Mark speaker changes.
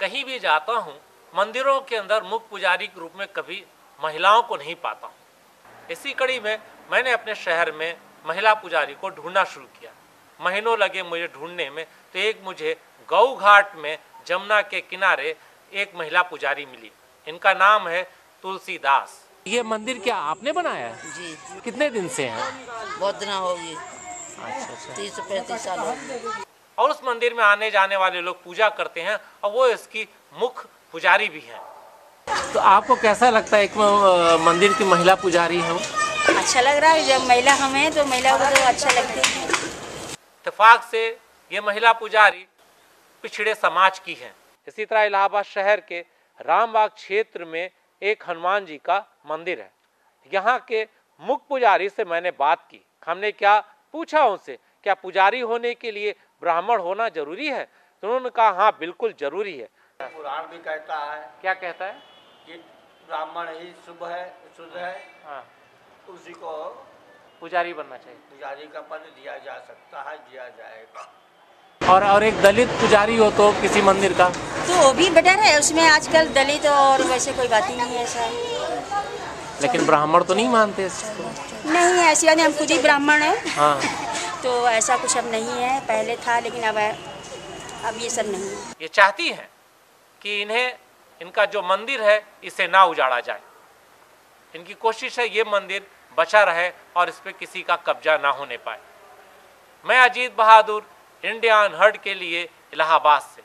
Speaker 1: कहीं भी जाता हूँ मंदिरों के अंदर मुख्य पुजारी के रूप में कभी महिलाओं को नहीं पाता हूँ। इसी कड़ी में मैंने अपने शहर में महिला पुजारी को ढूंढना शुरू किया। महीनों लगे मुझे ढूँढने में तो एक मुझे गौ घाट में जमुना के किनारे एक महिला पुजारी मिली। इनका नाम है तुलसीदास। ये मंदिर क्या आपने बनाया है?
Speaker 2: जी।
Speaker 1: कितने दिन से है?
Speaker 2: बहुत दिन हो गई
Speaker 1: अच्छा अच्छा।
Speaker 2: तीस पैंतीस साल हो गए।
Speaker 1: और उस मंदिर में आने जाने वाले लोग पूजा करते हैं और वो इसकी मुख्य पुजारी भी हैं। तो आपको कैसा लगता है एक मंदिर की महिला पुजारी हूँ
Speaker 3: अच्छा लग रहा है जब महिला हम हैं तो महिला को तो अच्छा लगती है।
Speaker 1: इतफाक से ये महिला पुजारी पिछड़े समाज की हैं। इसी तरह इलाहाबाद शहर के रामबाग क्षेत्र में एक हनुमान जी का मंदिर है। यहाँ के मुख्य पुजारी से मैंने बात की। हमने क्या पूछा उनसे? क्या पुजारी होने के लिए ब्राह्मण होना ज़रूरी है। तो उन्होंने कहा हाँ बिल्कुल ज़रूरी है।
Speaker 4: पुराण भी कहता है
Speaker 1: क्या कहता है?
Speaker 4: कि ब्राह्मण ही शुभ है शुद्ध है।
Speaker 1: हाँ।
Speaker 4: उसी को
Speaker 1: पुजारी बनना चाहिए।
Speaker 4: पुजारी का पद दिया जा सकता है दिया जाएगा।
Speaker 1: और और एक दलित पुजारी हो तो किसी मंदिर का?
Speaker 3: तो वो भी बेटर है उसमें आजकल दलित और वैसे कोई बात ही नहीं है ऐसा।
Speaker 1: लेकिन ब्राह्मण तो नहीं मानते इसको
Speaker 3: नहीं ऐसी बात नहीं हम खुद ही ब्राह्मण है।
Speaker 1: हाँ।
Speaker 3: तो ऐसा कुछ अब नहीं है, पहले था लेकिन अब अब ये सब नहीं है।
Speaker 1: ये चाहती हैं कि इन्हें, इनका जो मंदिर है, इसे ना उजाड़ा जाए। इनकी कोशिश है ये मंदिर बचा रहे और इस पर किसी का कब्जा ना होने पाए। मैं अजीत बहादुर, इंडियन हर्ड के लिए इलाहाबाद से।